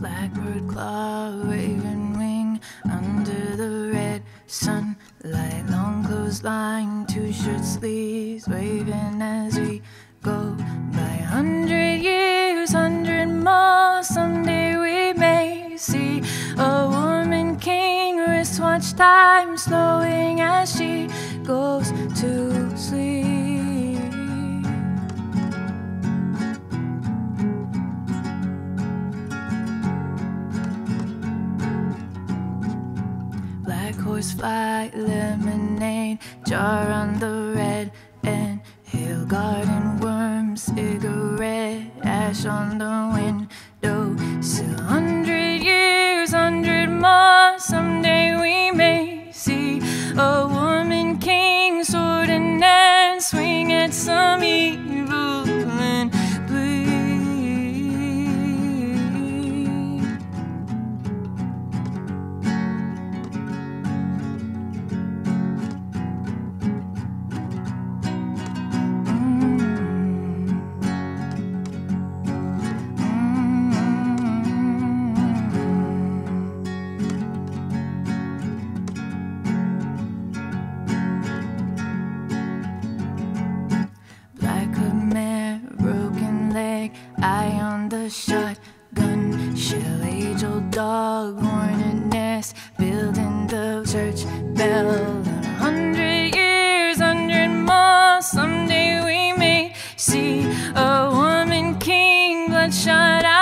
leopard claw, raven wing under the red sunlight. Long clothesline, two shirt sleeves, waving as we go by. Hundred years, hundred more. Someday we may see a woman king, wristwatch time slowing as she goes to Horse fly, lemonade, jar on the red and hill garden worm, cigarette, ash on the window sill. Hundred years, hundred more, someday we may see a woman king, sword and hand, swing at some shotgun shell, age old dog, worn nest, building the church bell. A hundred years, hundred more, someday we may see a woman king, bloodshot eyes.